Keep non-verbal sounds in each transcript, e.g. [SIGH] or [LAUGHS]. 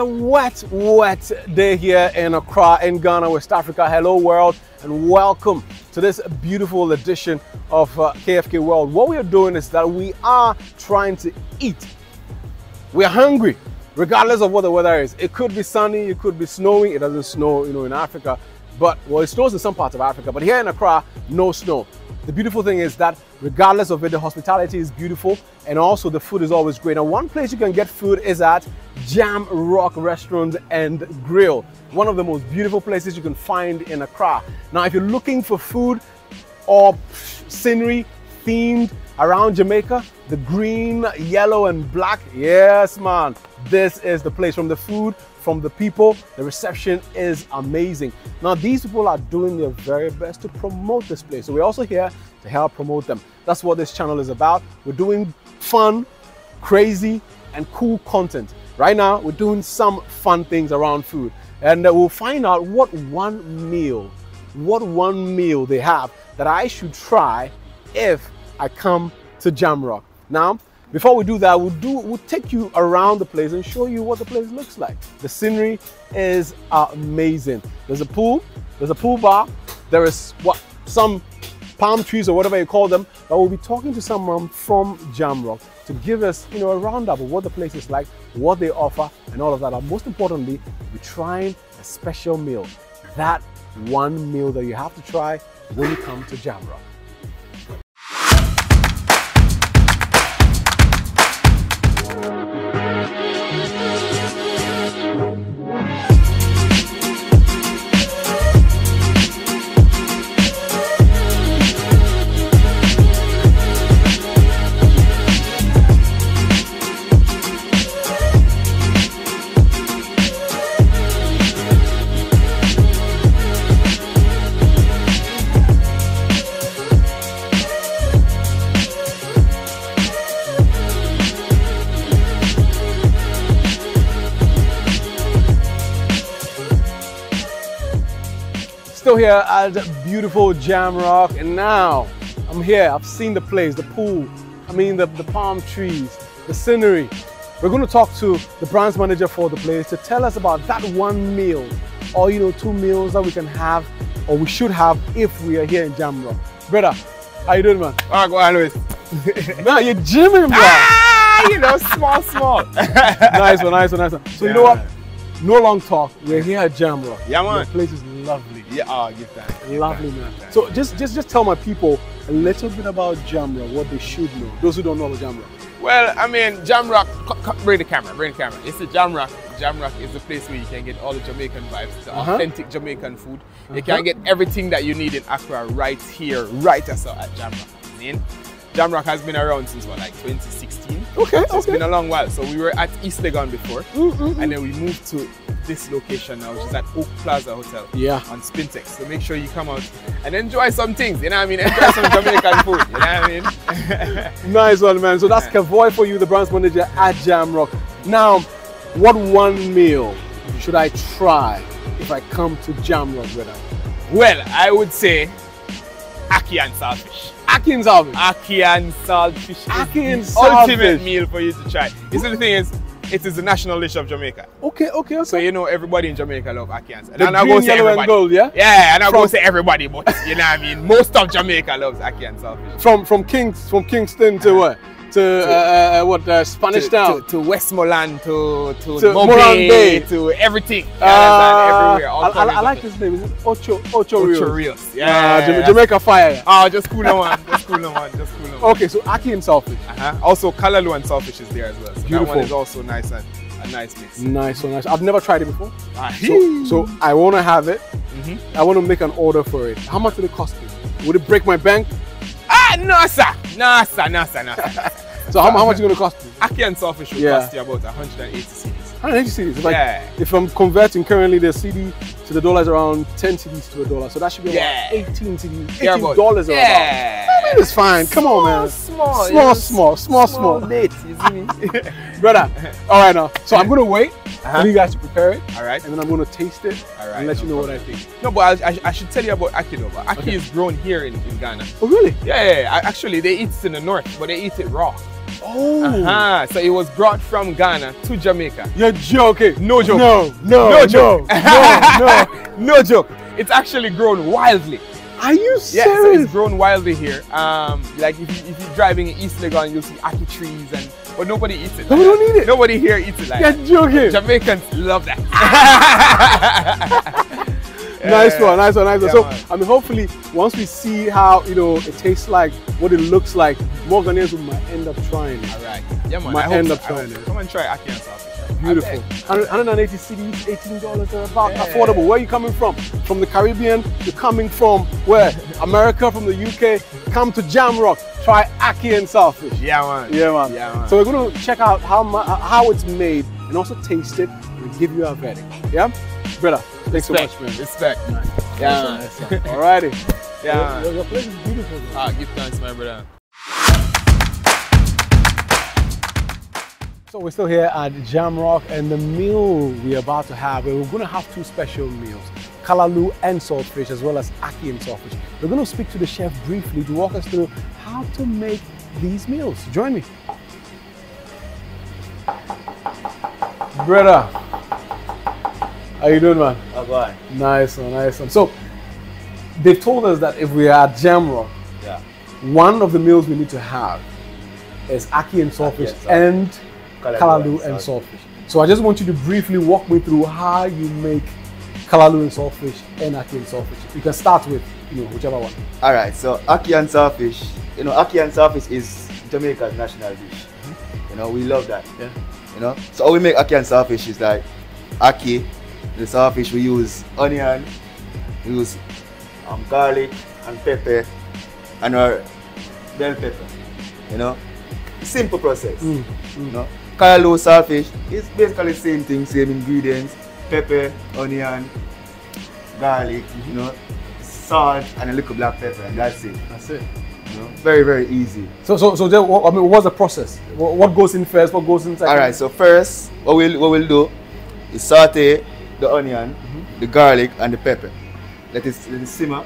a wet, wet day here in Accra, in Ghana, West Africa. Hello, world, and welcome to this beautiful edition of uh, KFK World. What we are doing is that we are trying to eat. We are hungry, regardless of what the weather is. It could be sunny, it could be snowing. It doesn't snow, you know, in Africa, but well, it snows in some parts of Africa. But here in Accra, no snow. The beautiful thing is that regardless of it, the hospitality is beautiful and also the food is always great. And one place you can get food is at Jamrock Restaurant and Grill, one of the most beautiful places you can find in Accra. Now, if you're looking for food or scenery themed around Jamaica, the green, yellow, and black, yes, man, this is the place. From the food, from the people, the reception is amazing. Now, these people are doing their very best to promote this place. So we're also here to help promote them. That's what this channel is about. We're doing fun, crazy, and cool content. Right now, we're doing some fun things around food. And uh, we'll find out what one meal, what one meal they have that I should try if I come to Jamrock. Now, before we do that, we'll do we'll take you around the place and show you what the place looks like. The scenery is amazing. There's a pool, there's a pool bar, there is what some palm trees or whatever you call them, but we'll be talking to someone from Jamrock to give us, you know, a roundup of what the place is like, what they offer, and all of that. And most importantly, we're trying a special meal. That one meal that you have to try when you come to Jamrock. Still here at beautiful Jamrock, and now I'm here. I've seen the place, the pool, I mean the, the palm trees, the scenery. We're going to talk to the branch manager for the place to tell us about that one meal or you know two meals that we can have or we should have if we are here in Jamrock. Brother, how you doing, man? Oh, go on, man, [LAUGHS] you're gymming, bro. Ah, you know, small, small. [LAUGHS] nice one, nice one, nice one. So Yeah, you know what? No long talk. We're here at Jamrock. Yeah, man. The place is lovely. Yeah, oh, give thanks. give Lovely man. thanks. So just just just tell my people a little bit about Jamrock, what they should know. Those who don't know about Jamrock. well, I mean, Jamrock, bring the camera, bring the camera. It's a Jamrock. Jamrock is the place where you can get all the Jamaican vibes, the Uh-huh. authentic Jamaican food. You Uh-huh. can get everything that you need in Accra right here, right as at Jamrock. I mean, Jamrock has been around since what, like 2016? Okay, So it's okay. been a long while. So we were at East Legon before, Mm, mm, mm. and then we moved to this location now, which is at Oak Plaza Hotel. Yeah. on Spintex. So make sure you come out and enjoy some things. You know what I mean? Enjoy some [LAUGHS] Jamaican food. You know what I mean? [LAUGHS] Nice one, man. So that's Kavoy for you, the branch manager at Jamrock. Now, what one meal should I try if I come to Jamrock, brother? well, I would say Aki and saltfish. Atkins Alvin. Aki and saltfish is Aki and the ultimate meal for you to try. You see, the thing is, it is the national dish of Jamaica. Okay, okay, okay. So you know everybody in Jamaica love Aki and saltfish. the And I green, go say yellow, and everybody. gold, yeah? Yeah, and I From- go say everybody, but you know what I mean? Most of Jamaica loves Aki and saltfish. From from Kings from Kingston to uh-huh. what? To uh, uh, what? Uh, Spanish to, Town. to, to Westmoreland, to to, To Mobe, Morant Bay. to everything. You Uh, everywhere. all I, I, I like it. his name. Is it Ocho Ocho Rios? Ocho Rios. Yeah, Yeah. Jama- that's- Jamaica Fire. Oh, just cool no one. Just cool no one. Just cool no one. Okay, so Aki and Saltfish. Uh-huh. Also, Kalalu and Saltfish is there as well. So Beautiful. that one is also nice and a nice mix. Nice, so nice. I've never tried it before. Ah, So, so I want to have it. Mhm. I want to make an order for it. How much would it cost me? Would it break my bank? ah, no sir, no sir, no sir, sir. So how, how much is it going to cost me? Aki and Saltfish will Yeah. cost you about 180 cedis. 180 cedis. It's Like, Yeah. If I'm converting currently the cedi to the dollar is around 10 cedis to a dollar. So that should be Yeah. about 18 cedis. 18 Yeah, about- dollars or Yeah. about. It's fine. Come on, man. Small, Small, yeah, small, small, small. Mate, you see me? [LAUGHS] Brother. All right, now. So I'm going to wait Uh-huh. for you guys to prepare it. All right. And then I'm going to taste it All right, and let no you know what I think. No, but I, I, I should tell you about Aki though. But Aki Okay. is grown here in, in Ghana. Oh, really? Yeah, yeah, yeah. I- Actually, they eat it in the north, but they eat it raw. Oh. Uh-huh. So it was brought from Ghana to Jamaica. You're joking. No joke. No, no, No no, joke. [LAUGHS] no, no. No joke. It's actually grown wildly. Are you serious? Yeah, so it's grown wildly here. Um, like if, you, if you're driving in East Legon, you'll see ackee trees, and but nobody eats it. No, we don't eat it. Nobody here eats it like You're that. joking. Jamaicans love that. [LAUGHS] Nice one, nice one, nice one. Yeah, so, man. I mean, hopefully, once we see how you know it tastes like, what it looks like, more Ghanaians will might end up trying it. All right. Yeah, man. Might I end up trying it. Come and try ackee and sausage. Beautiful. 180 cedis, 18 dollars, uh, about Yeah. affordable. Where are you coming from? From the Caribbean? You're coming from where? America, from the UK. Come to Jamrock. Try ackee and saltfish. Yeah, man. Yeah, man. Yeah, man. So we're gonna check out how how it's made and also taste it and give you our verdict. Yeah, brother. Thanks so Respect, much, man. Respect. Nice. Yeah, Nice man. nice. Alrighty. Yeah. Your, your place is beautiful. man. Ah, give thanks, my brother. So we're still here at Jamrock and the meal we're about to have, we're going to have two special meals, kalaloo and saltfish as well as ackee and saltfish. We're going to speak to the chef briefly to walk us through how to make these meals. Join me. Brother, how you doing man? Oh, go on. Nice one, nice one. So they've told us that if we are at Jamrock, Yeah. one of the meals we need to have is ackee and saltfish and Kalaloo kalaloo and saltfish. So I just want you to briefly walk me through how you make kalaloo and saltfish and ackee and saltfish. You can start with you know whichever one. All right. So ackee and saltfish. You know, ackee and saltfish is Jamaica's national dish. Mm-hmm. You know, we love that. Yeah. You know, so how we make ackee and saltfish is like ackee, the saltfish we use onion, we use um, garlic and pepper, and our bell pepper. You know, simple process. Mm, You know, kalaloo saltfish is basically the same thing, same ingredients: pepper, onion, garlic. You know, salt and a little black pepper, and that's it. That's it. You know, very very easy. So so so then, what, I mean, what's the process? What, what goes in first? What goes in second? All right. So first, what we'll what we'll do is saute the onion, the garlic, and the pepper. Let it, let it simmer,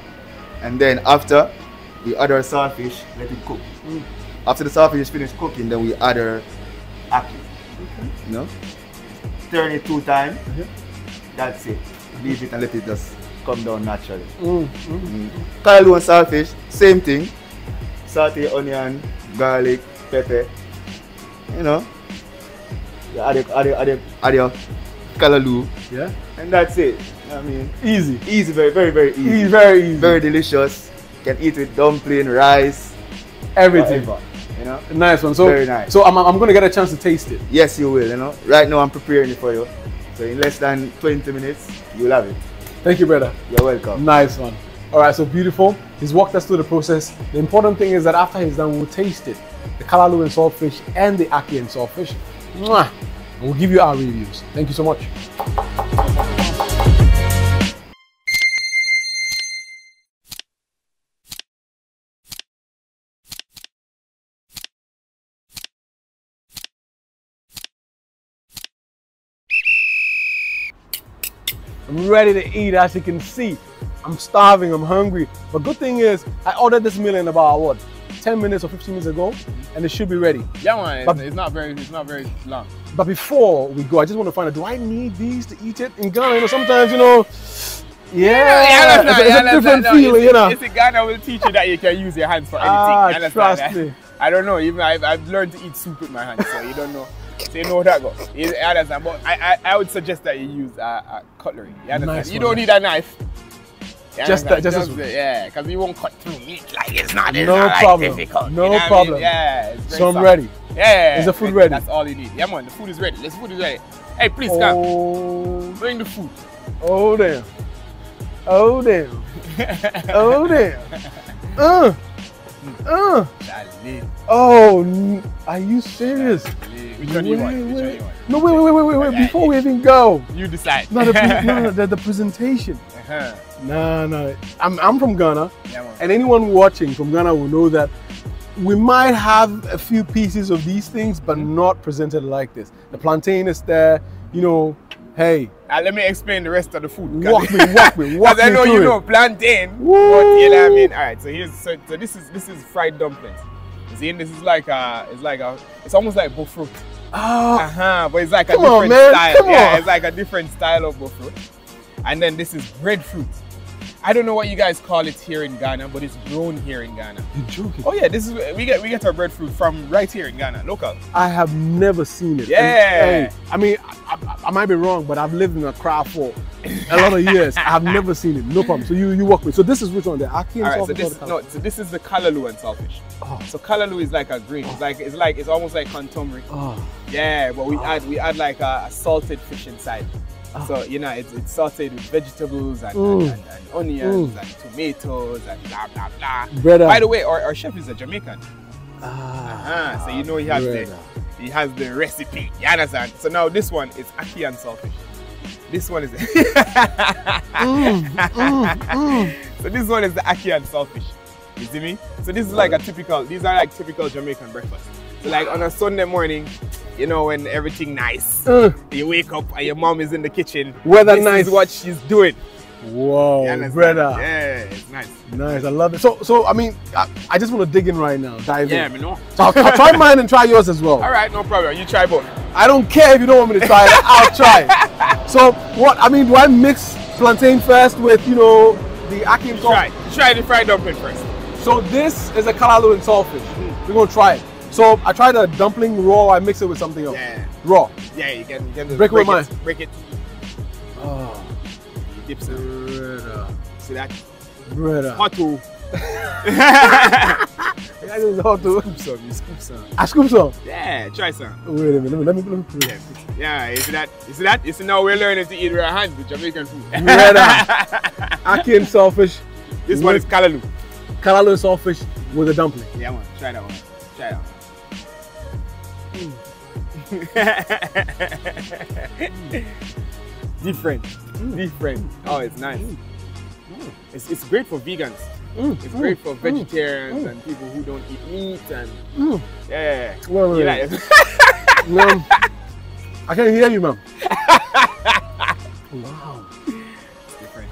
and then after we add our saltfish, let it cook. Mm. After the saltfish is finished cooking, then we add our ackee. You know, turn it two times. Mhm. That's it. Leave it and let it just come down naturally. Mm, mm. Kalaloo and saltfish, same thing. Saute onion, garlic, pepper. You know. Add your, add your, add your, add your kalaloo, Yeah. And that's it. I mean, Easy. easy, very, very, very easy. Easy. Very easy. Very delicious. Can eat with dumpling, rice, everything. whatever. You know. Nice one. So Very nice. so I'm I'm gonna get a chance to taste it. Yes, you will. You know. Right now, I'm preparing it for you. So in less than 20 minutes, you'll have it. Thank you, brother. You're welcome. Nice one. All right, so beautiful. He's walked us through the process. The important thing is that after he's done, we'll taste it. The Kalalu and saltfish and the Aki and saltfish. Mwah! And we'll give you our reviews. Thank you so much. I'm ready to eat as you can see. I'm starving, I'm hungry. But good thing is, I ordered this meal in about what, 10 minutes or 15 minutes ago, and it should be ready. Yeah, man. It's, But- it's not very. It's not very long. But before we go, I just want to find out, do I need these to eat it in Ghana? You know, sometimes, you know, yeah, it's, a- it's a different feeling, you know. It's a Ghana will teach you that you can use your hands for anything. Ah, trust me. I don't know. Even I've, I've learned to eat soup with my hands, so you don't know. So you know that goes. You understand? But I, I, I would suggest that you use a, uh, cutlery. You understand? Nice you don't need a knife. You Just that- just one. yeah, because you won't cut through meat like it's not. It's No not, like, problem. difficult. No You know what I mean? problem. Yeah. So I'm soft. ready. Yeah. Is the food ready? That's all you need. Yeah, man. The food is ready. The food is ready. Hey, please come. Oh, Bring the food. oh damn. Oh damn. Oh damn. Uh, uh. Oh, are you serious? Which one you want? Wait, Which one wait. you want? No, wait, wait, wait, wait, wait. Yeah. Before we even go, You decide. no, the, no, no, [LAUGHS] the, the presentation. Uh-huh. No, no. I'm, I'm from Ghana, Yeah, and anyone watching from Ghana will know that we might have a few pieces of these things, but not presented like this. The plantain is there, you know. Hey, Now let me explain the rest of the food. Walk me, walk me, [LAUGHS] walk 'cause I know you it. know plantain. Woo! But you know what I mean? Alright, so here's so, so this is this is fried dumplings. See, this is like a, it's like a, it's almost like bofrot. Oh, Uh-huh, but it's like a different on, style. come yeah, on. it's like a different style of bofrot. And then this is breadfruit. I don't know what you guys call it here in Ghana, but it's grown here in Ghana. you're joking. Oh yeah, this is we get we get our breadfruit from right here in Ghana, local. I have never seen it. Yeah. And, hey, I mean, I, I, I might be wrong, but I've lived in Accra for a lot of years. I've never seen it. No problem. So you you work with. So this is which one? The Aki and All right, so this no, so this is the Kalaloo and saltfish. Oh. So Kalaloo is like a green. It's like it's like it's almost like kontomire. Oh. Yeah, but we add we add like a, a salted fish inside. So you know it's, it's salted with vegetables and, Mm. and, and, and onions and tomatoes and blah blah blah. Brother. By the way, our, our chef is a Jamaican. Ah. Uh-huh, so you know he has brother. the he has the recipe. You understand? So now this one is ackee and saltfish. This one is [LAUGHS] so this one is the ackee and saltfish. You see me? So this is like a typical. These are like typical Jamaican breakfast. So like on a Sunday morning, you know when everything nice, Uh, you wake up and your mom is in the kitchen. Weather this nice. is what she's doing. whoa, brother. Yeah, it's nice. Nice. I love it. So so I mean, I, I just want to dig in right now. Dive Yeah, in. me know. So I'll, I'll try mine and try yours as well. [LAUGHS] All right, no problem. You try both. I don't care if you don't want me to try it. I'll try. [LAUGHS] So what? I mean, do I mix plantain first with you know the Aki and salt? Try. Try the fried dumpling first. So this is a kalalu and saltfish. We're gonna try it. So I tried the dumpling raw. I mix it with something else. Yeah. Raw. Yeah, you can, you can Break it with it. mine. Break it. Oh, You dip some. brother, See that? brother. Hot too. [LAUGHS] I just hot to. Scoop some. You scoop some. I scoop some. Yeah, try some. Wait a minute. Let me let me. Let me put it. Yeah, yeah, you see that? You see that? You see now we're learning to eat with our hands with Jamaican food. Brother. [LAUGHS] Aki and saltfish. this one is Kalaloo. Kalalu and saltfish with a dumpling. Yeah, man. Try that one. Try that one. [LAUGHS] Different. Different. Oh, it's nice. It's, it's great for vegans. Mm, It's mm, great for mm, vegetarians mm. and people who don't eat meat and mm. yeah. Wait, wait, You wait. [LAUGHS] like- I can't hear you, ma'am. wow. it's different.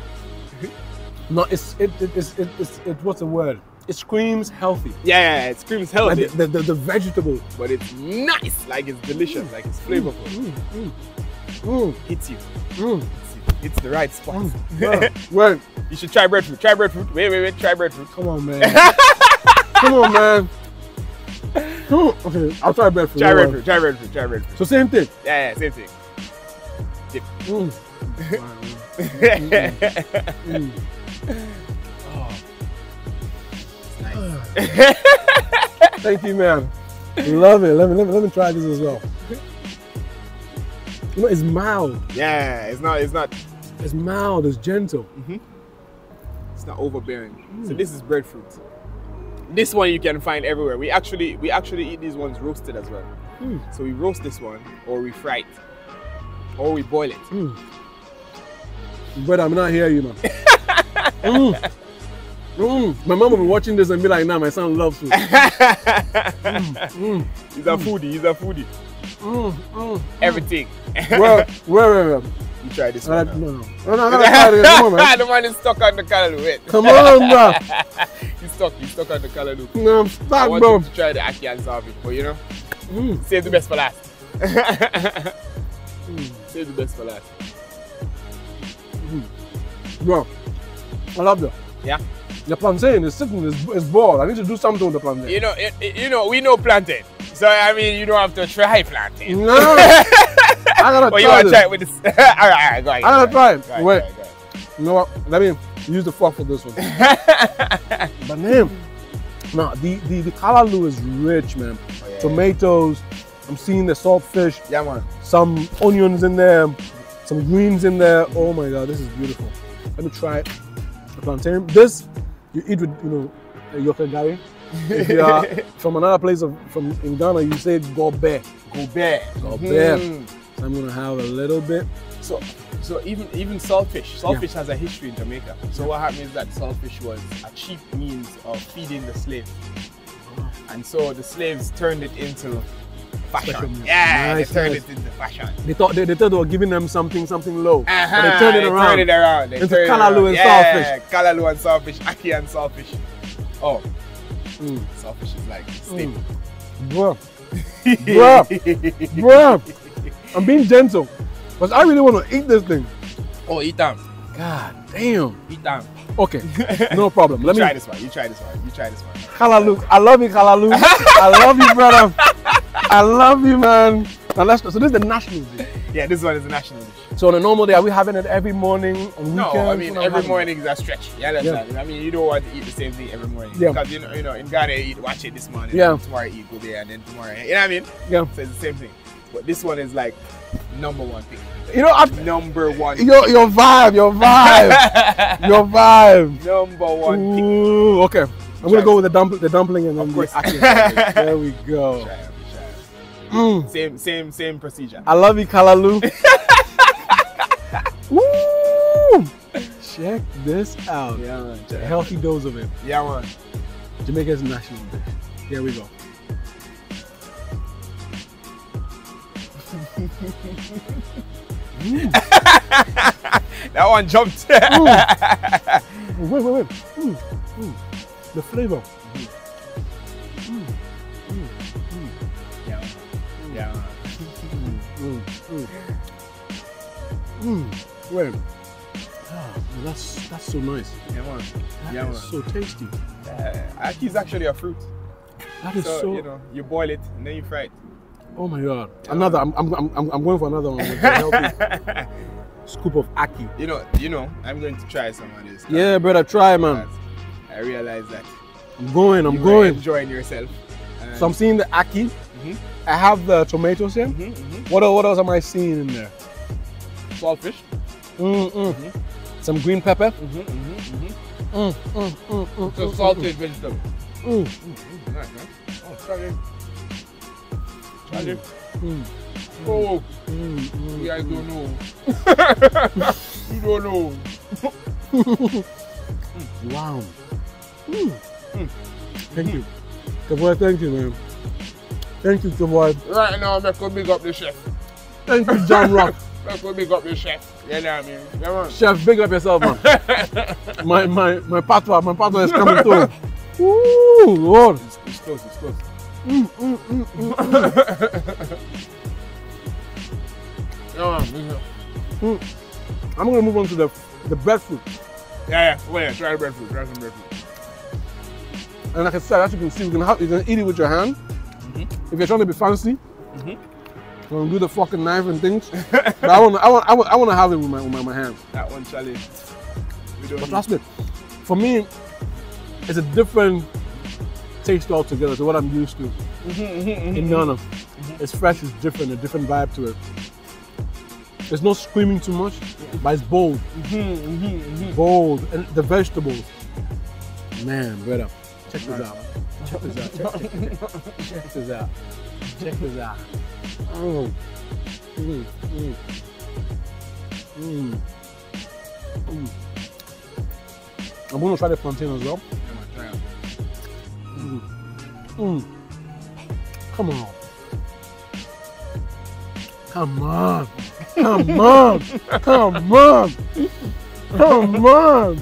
No, it's it, it, it's, it, it's it, what's the word? It screams healthy. Yeah, yeah, it screams healthy, the, the, the vegetable. but it's nice. Like it's delicious. Like it's flavorful. Mm, mm, mm, Hits you. mm. It's the right spot. [LAUGHS] Yeah. Wait, you should try breadfruit. Try breadfruit. Wait, wait, wait. Try breadfruit. come on, man. [LAUGHS] come on, man. Come on. Okay, I'll try breadfruit. Try breadfruit. Try breadfruit. Try breadfruit. So same thing. Yeah, yeah, same thing. Dip. Mm. [LAUGHS] Mm. [LAUGHS] Thank you, man. Love it. Let me, let me let me try this as well. You know, it's mild. yeah, it's not. It's not. It's mild. It's gentle. It's not overbearing. So this is breadfruit. This one you can find everywhere. We actually we actually eat these ones roasted as well. Mm. So we roast this one, or we fry it, or we boil it. Mm. But I'm not here, you, man. [LAUGHS] mm. Mm. My mom will be watching this and be like, nah, my son loves food. [LAUGHS] mm. He's a foodie. He's a foodie. Mm. Mm. Everything. [LAUGHS] Well, where, where, you try this No, one. no, now. no. No, no, [LAUGHS] I gotta try this. Come on, man. the man is stuck on the callaloo. Wait. Come on, bro. he's stuck. He's stuck on the callaloo. No, I'm I stuck, want bro. to try the ackee and salvage, but you know, Mm. save the best for last. Save the best for last. Bro, I love that. Yeah. The plantain is sitting, is, is bored. I need to do something with the plantain. You know, it, you know, we know plantain. So I mean, you don't have to try plantain. No, [LAUGHS] I gotta But you want to this. try it with this? [LAUGHS] all right, all right, go ahead. I gotta go ahead, try it. go Wait. ahead, go ahead. You know what? Let me use the fork for this one. [LAUGHS] but name, no, the the the kalaloo is rich, man. Oh, yeah. Tomatoes. I'm seeing the salt fish, Yeah, man. some onions in there, some greens in there. Oh my god, this is beautiful. Let me try it. The plantain. This you eat with you know a yoke gari. [LAUGHS] If you are from another place of from in Ghana, you say gobe. Go back. Go back. Mm. So I'm gonna have a little bit. So, so even even saltfish, saltfish has a history in Jamaica. So what happened is that saltfish was a cheap means of feeding the slaves, and so the slaves turned it into fashion. Yeah, Nice, they turned nice. it into fashion. They thought they, they thought they were giving them something something low, Uh-huh, but they turned it around. Turned it around. They Into turned it callaloo around. and yeah, saltfish. Callaloo and saltfish, ackee and saltfish. Oh, Mm. Saltfish is like staple. Bruh, [LAUGHS] bruh, bruh. I'm being gentle because I really want to eat this thing. Oh, eat them. God damn. Eat them. Okay, [LAUGHS] no problem. Let me try this one. You try this one. You try this one. Kalalu. I love you, Kalalu. I love you, brother. [LAUGHS] I love you, man. Now let's. So this is the national dish. Yeah, this one is the national dish. So on a normal day, are we having it every morning on No? I mean every having morning is a stretch. Yeah, that's Yeah. I mean you don't want to eat the same thing every morning. Yeah. Because you know, you know, in Ghana you eat waakye this morning. Yeah. Tomorrow you eat go there and then tomorrow. You know what I mean? Yeah. So it's the same thing. But this one is like number one thing. You know, I, Number one. your your vibe, your vibe, [LAUGHS] your vibe. number one. Ooh, okay. I'm gonna go with the dumpling, the dumpling, and then Of course. the. [LAUGHS] There we go. Try try. Mm. Same, same, same procedure. I love you, Kalalu. [LAUGHS] Woo! Check this out. Yeah, man. A healthy dose of it. Yeah, man. Jamaica's national dish. Here we go. [LAUGHS] That one jumped. Mm. [LAUGHS] Wait, wait, wait. Mm, mm. The flavor. Mm. Wait. Ah, that's that's so nice. Yeah, man. That Yeah, man. so tasty. Ackee is actually a fruit. That is So, so. you know, you boil it and then you fry it. Oh my god. Another. I'm, I'm, I'm, I'm going for another one. With [LAUGHS] scoop of ackee. You know, you know, I'm going to try some of this. Yeah, brother, try, man. I realize that I'm going. I'm you going. enjoying yourself. And So I'm seeing the ackee. Mhm. I have the tomatoes here. Mhm, mhm. What, what else am I seeing in there? Saltfish. Mm-mm. Mhm. Some green pepper. Mm-hmm, mm-hmm, mm-hmm. Mm, mm, mm, mm, So mm, salted vegetable. Mm, Mm, nice, man. Oh, Charlie. Charlie. mm, Oh, mm, mm. [LAUGHS] you don't know. you don't know. Wow. Mm. Mm. Thank you. Kavoy, thank you, man. Thank you, Kavoy. Right now, I'm going to big up the chef. Thank you, Jamrock. [LAUGHS] I'm going to big up the chef. You know what I mean? Yeah, man. Chef, big up yourself, man. [LAUGHS] my my my patois, my patois is coming through. [LAUGHS] Ooh, Lord. It's, it's close, it's close. Mm, mm, mm, mm. [LAUGHS] Yeah, man. I'm gonna move on to the the breadfruit. Yeah, yeah. Wait, try the breadfruit. Try some breadfruit. And like I said, as you can see, you can have you can eat it with your hand. If you're trying to be fancy, Mhm. Can do the fucking knife and things. but I want I want I want I want to have it with my with my, my hands. That one, challenge. But trust me, for me, it's a different taste altogether to what I'm used to mm-hmm, mm-hmm, in mm-hmm. Ghana. It's fresh, it's different, a different vibe to it. It's not screaming too much, but it's bold, bold, and the vegetables. Man, brother, check this out. Check this out. Check, check- check this out. Check this out. Mm. Mm, mm. Mm. Mm. I'm gonna try the plantain as well. On. Mm. Come on. Come on. Come on. Come on. Come on.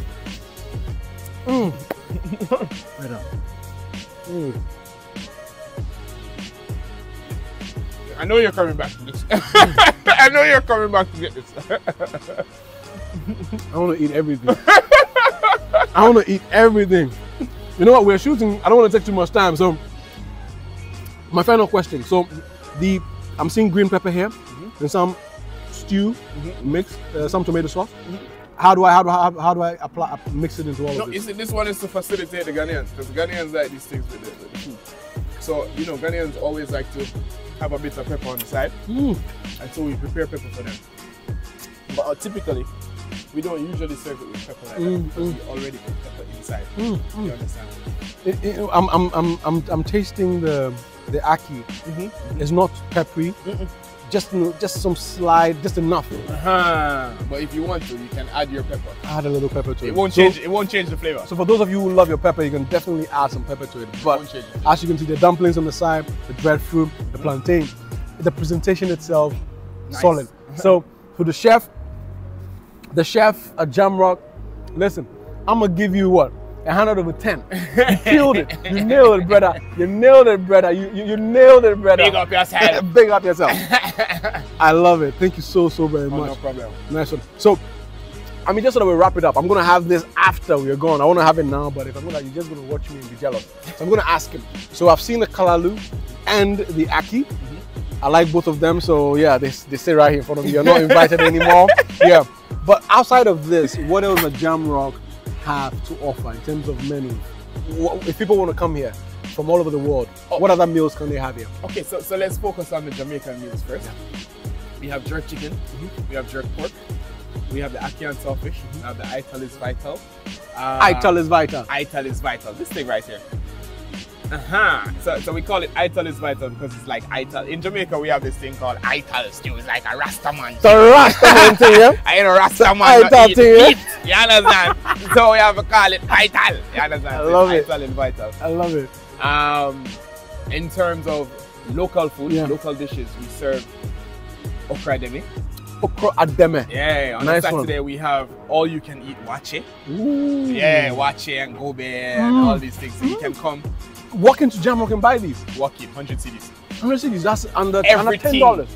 Mm. Right up. Mm. I know you're coming back to this. [LAUGHS] I know you're coming back to get this. I want to eat everything. I want to eat everything. You know what? We're shooting. I don't want to take too much time. So, my final question. So, the I'm seeing green pepper here mm-hmm. and some stew mm-hmm. mix, uh, some tomato sauce. Mm-hmm. How do I how do I how do I apply uh, mix it into all no, of this? see, this one is to facilitate the Ghanaians because Ghanaians like these things with the, with the food. So, you know, Ghanaians always like to have a bit of pepper on the side, Mm. and so we prepare pepper for them. But uh, typically, we don't usually serve it with pepper like Mm, that because mm. we already put pepper inside. Mm, mm. You understand? It- it- I'm, I'm, I'm, I'm, I'm tasting the the ackee. Mm-hmm. It's not peppery. Just you know, just some slide, just enough. Uh-huh. But if you want to, you can add your pepper. Add a little pepper to it. It won't So- change. It won't change the flavor. So for those of you who love your pepper, you can definitely add some pepper to it. But won't it. as you can see, the dumplings on the side, the breadfruit, the plantain, the presentation itself, Nice. solid. [LAUGHS] So for the chef, the chef at Jamrock, listen, I'm gonna give you what a hundred over ten. [LAUGHS] You killed it. You nailed it, brother. You nailed it, brother. You you, you nailed it, brother. Big up yourself. [LAUGHS] Big up yourself. [LAUGHS] I love it. Thank you so so very Oh, much. no problem. Nice one. So, I mean, just so that we wrap it up, I'm gonna have this after we're gone. I want to have it now, but if I'm gonna, you're just gonna watch me and be jealous. So I'm gonna ask him. So I've seen the Kalalu and the Aki. Mm-hmm. I like both of them. So yeah, they, they stay right here in front of me. You're not invited anymore. Yeah. But outside of this, what else jam Jamrock have to offer in terms of menu? If people want to come here from all over the world, Oh. what other meals can they have here? Okay, so, so let's focus on the Jamaican meals first. We have jerk chicken, we have jerk pork, we have the Akian saltfish, we have the Ital is vital. Uh, Ital is vital. Ital is vital. This thing right here. Uh-huh. So, so we call it Ital is vital because it's like Ital. In Jamaica, we have this thing called Ital stew. It's like a Rastaman. The Rastaman thing, yeah? [LAUGHS] I ain't a Rastaman. Ital eat thing, yeah? meat. You understand? [LAUGHS] so we have to call it Ital. You understand? I So it's love it. Ital is vital. I love it. Um, in terms of local food, Yeah. local dishes, we serve okra ademe. Okra ademe. Yeah, on Nice a one. Saturday we have all you can eat waakye. Ooh. Yeah, waakye and gobe and Mm. all these things. So you can come Walk into Jamrock and buy these. walk in 100 cedis. 100 cedis, that's under, under $10.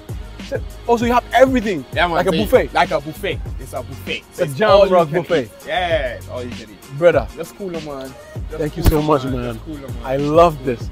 Also, you have everything. Yeah, man. Like a so you- buffet. Like a buffet. It's a buffet. It's a Jamrock buffet. eat. Yeah, all you can eat. Brother, That's cool man. Thank you so much, man. Cool 'em, man. I love this.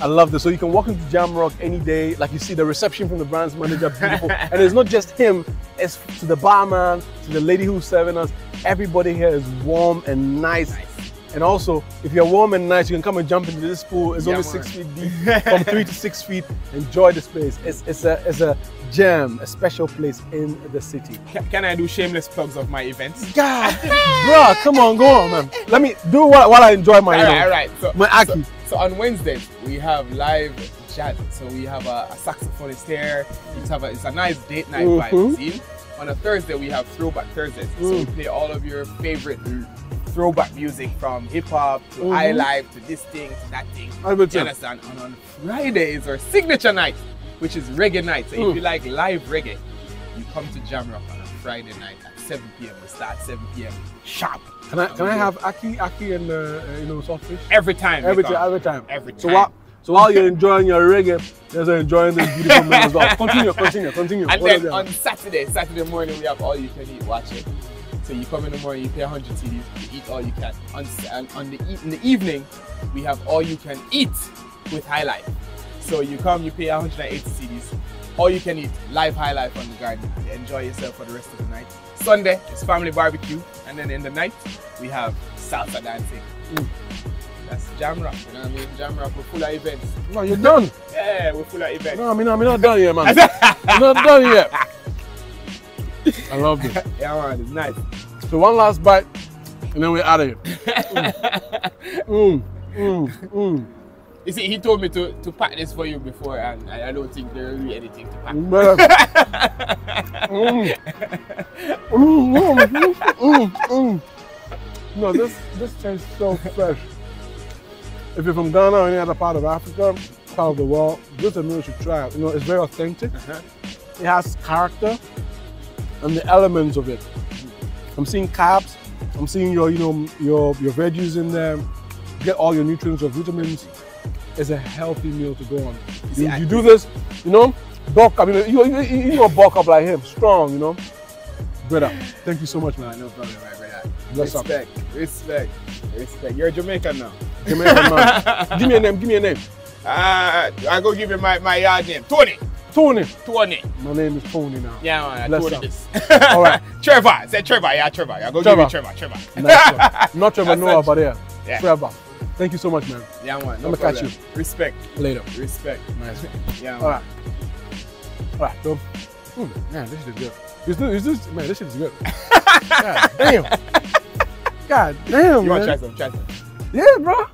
I love this. So you can walk into Jamrock any day. Like you see the reception from the brand's manager, beautiful. [LAUGHS] and it's not just him, it's to the barman, to the lady who's serving us. Everybody here is warm and nice. Nice. And also, if you're warm and nice, you can come and jump into this pool. It's Yeah, only man. six feet deep, [LAUGHS] from three to six feet. Enjoy the space. It's, it's, a, it's a gem, a special place in the city. Ca- Can I do shameless plugs of my events? God, bro, come on, go on, man. Let me do what while I enjoy my, All right, all right. So, my Aki. So, so on Wednesdays we have live jazz. So we have a, a saxophonist here. It's have a, it's a nice date night Mhm. vibe scene. On a Thursday we have throwback Thursdays. So we Mm. play all of your favorite throwback music from hip hop to Mhm. high life to this thing to that thing. I will You understand? And on Friday is our signature night, which is reggae night. So Mm. if you like live reggae, you come to a Friday night at 7 p.m. We start 7 p.m. sharp. Can I can I have Aki Aki and uh, uh, you know saltfish? Every time. Every time, every time. Every So time. while so while you're enjoying your reggae, you're enjoying this beautiful meal as well. [LAUGHS] Continue, continue, continue. And What then on? Saturday, Saturday morning, we have all you can eat. Waakye. So you come in the morning, you pay 100 cedis, you eat all you can. On, and on the in the evening, we have all you can eat with Highlife. So you come, you pay 180 cedis, all you can eat, live High Life on the garden. Enjoy yourself for the rest of the night. Sunday is family barbecue, and then in the night we have salsa dancing. Mm. That's Jamrock, you know what I mean? Jamrock, we're full of events. No, you're done. Yeah, we're full of events. No, I mean I'm not done yet, man. [LAUGHS] I'm not done yet. I love this. [LAUGHS] Yeah, man, it's nice. So one last bite, and then we're out of here. [LAUGHS] Mm, mm, mm. You see, he told me to, to pack this for you before, and I, I don't think there will be anything to pack. [LAUGHS] Mm. Mm, mm, mm, mm, mm. No, this this tastes so fresh. If you're from Ghana or any other part of Africa, part of the world, this is a meal you should try. You know, it's very authentic. Uh-huh. It has character and the elements of it. I'm seeing carbs. I'm seeing your, you know, your your veggies in there. Get all your nutrients, your vitamins. It's a healthy meal to go on. see, You, do this, you know, bulk up. You know, you, you, you, know, bulk up like him, strong. You know, brother. Thank you so much, man. no problem, my brother. Bless up. respect, respect, respect. You're a Jamaican now. Jamaican man. [LAUGHS] Give me a name. Give me a name. Uh, I go give you my, my yard name. Tony. Tony. Tony. My name is Tony now. Yeah, man. Bless up. this. [LAUGHS] All right. [LAUGHS] Trevor. Say Trevor. Yeah, Trevor. I go Trevor. give you Trevor. Trevor. Nice. Not Trevor Noah, but yeah, Yeah. Trevor. Thank you so much, man. Yeah, man. No I'ma catch you. Respect. Later. Respect. Nice. [LAUGHS] Yeah, man. All right. All right. So, mm, man, this shit is good. Is this, is this, man, this shit is good. [LAUGHS] God damn. God damn, You want to try some? Try some. Yeah, bro.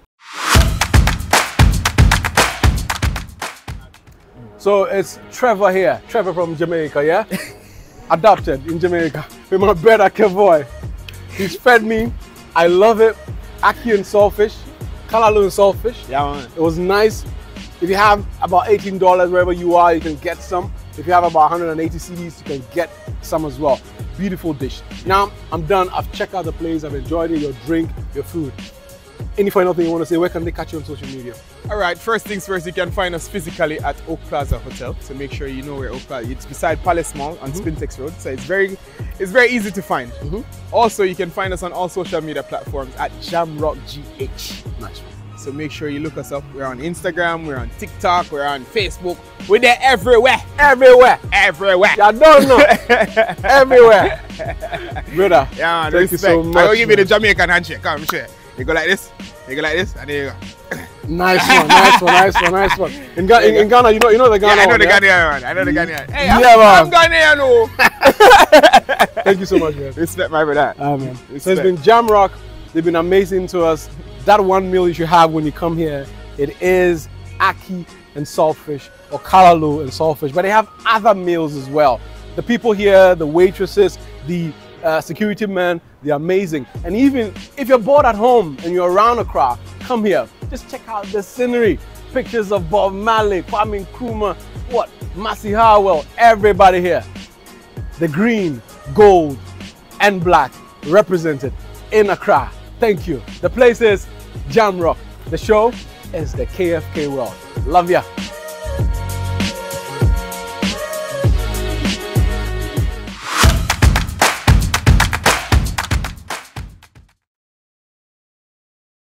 So it's Trevor here. Trevor from Jamaica, yeah? [LAUGHS] Adopted in Jamaica with my brother Kevoy. He's fed me. I love it. Aki and saltfish, Kalalu and saltfish. Yeah, man. It was nice. If you have about $18 wherever you are, you can get some. If you have about 180 cedis, you can get some as well. Beautiful dish. Now, I'm done. I've checked out the place. I've enjoyed it, your drink, your food. any final thing you want to say? Where can they catch you on social media? All right, first things first, you can find us physically at Oak Plaza Hotel. So make sure you know where Oak Plaza It's beside Palace Mall on mm-hmm. Spintex Road. So it's very it's very easy to find. Mm-hmm. Also, you can find us on all social media platforms at JamrockGH. Nice. So make sure you look us up. We're on Instagram, we're on TikTok, we're on Facebook. We're there everywhere. Everywhere. Everywhere. Y'all don't know. Everywhere. Brother. Yeah, man, Thank you so much. I will give you the. Jamaican handshake. Come, share. You go like this, you go like this, and there you go. Nice one, nice one, nice one, nice one. In, Ga- in, in Ghana, you know, you know the Yeah, I know one, the yeah? Ghanaian man. I know the Ghanaian. Hey, I'm, Yeah, I'm. Ghanaian, oh. [LAUGHS] Thank you so much, man. Respect my brother. Ah, man. So it's Respect. been Jamrock. They've been amazing to us. That one meal you should have when you come here, it is aki and saltfish or kalalu and saltfish. But they have other meals as well. The people here, the waitresses, the uh, security men, they're amazing. And even if you're bored at home and you're around Accra, come here. Just check out the scenery. Pictures of Bob Marley, Kwame Nkrumah, what, Massey Harwell, everybody here the green, gold, and black represented in Accra. Thank you. The place is Jamrock. The show is the KFK World. Love ya.